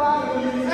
Pai,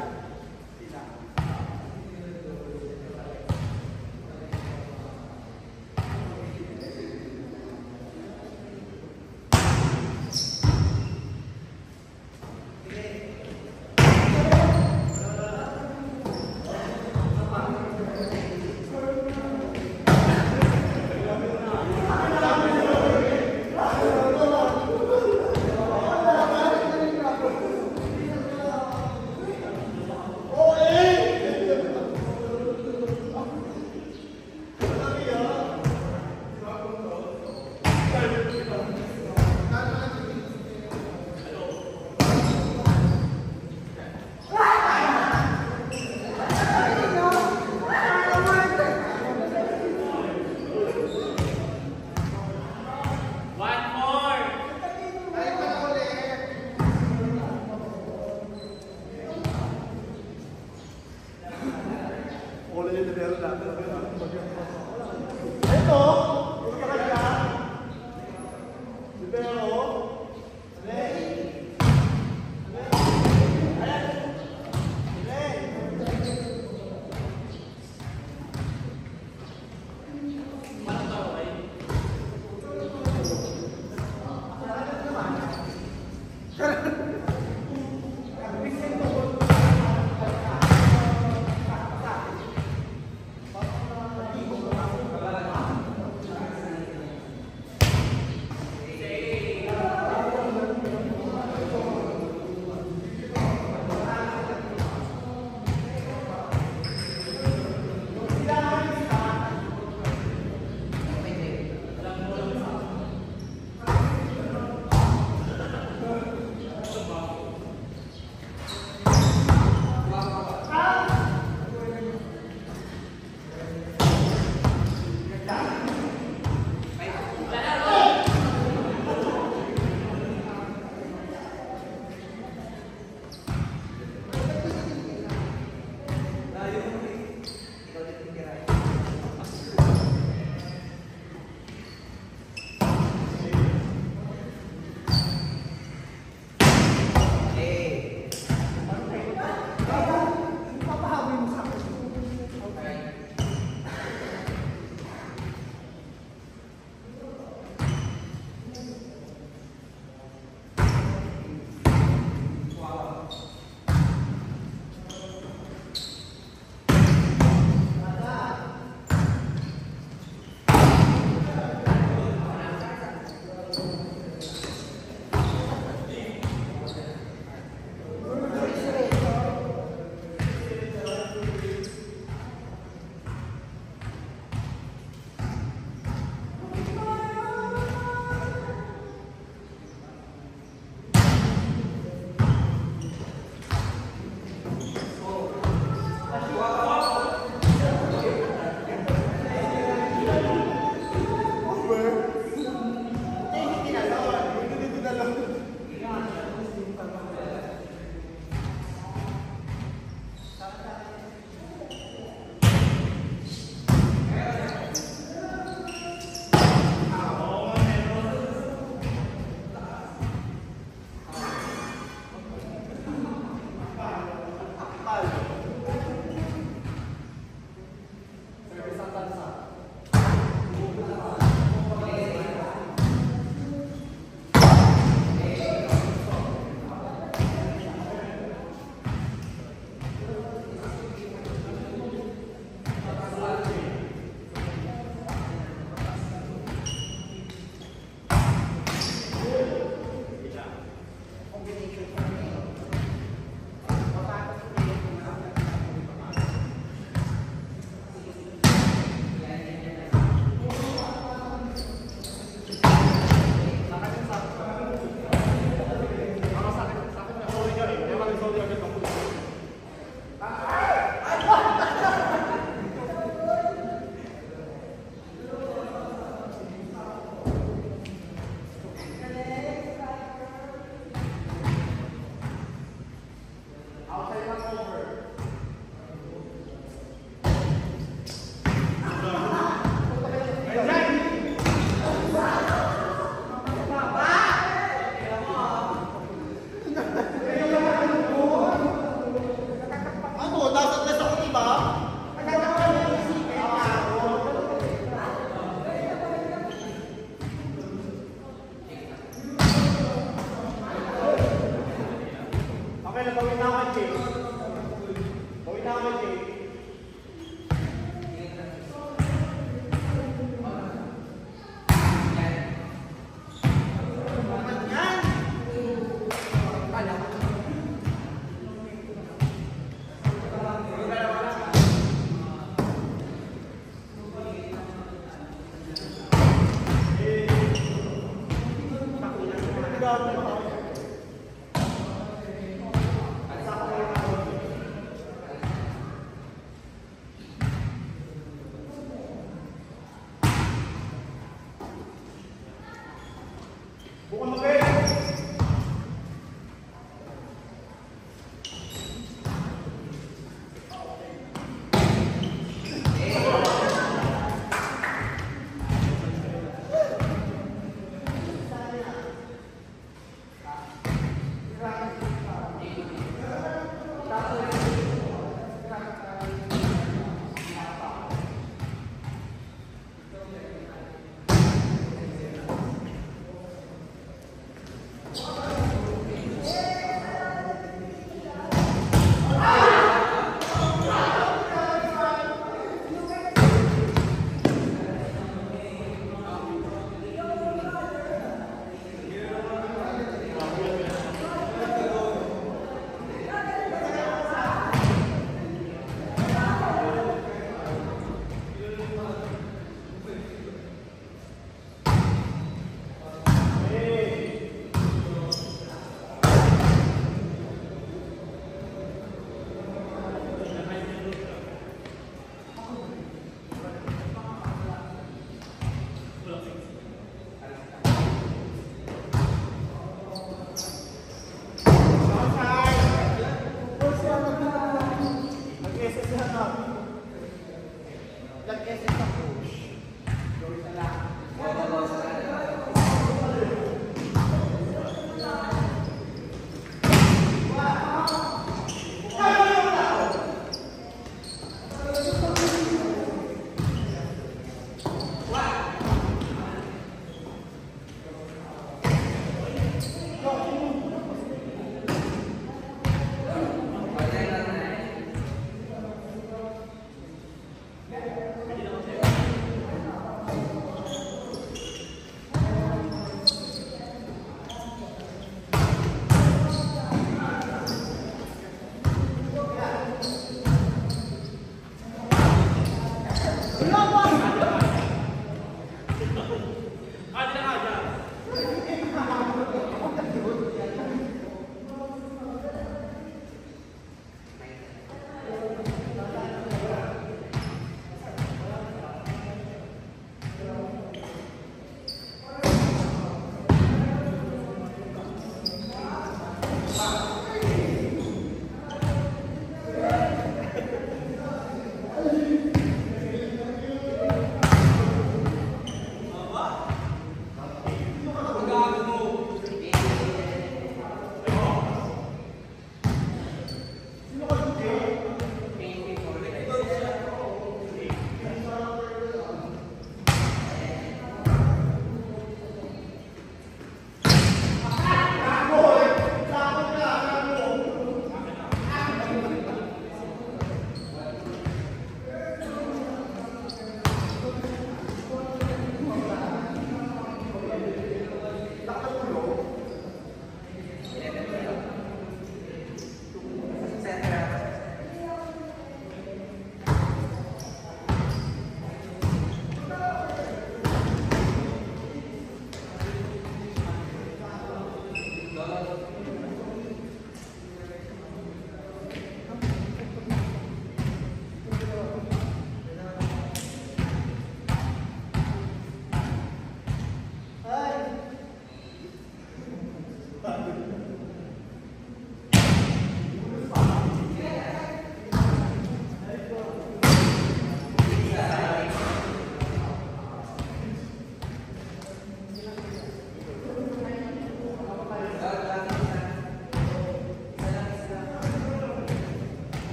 Yeah.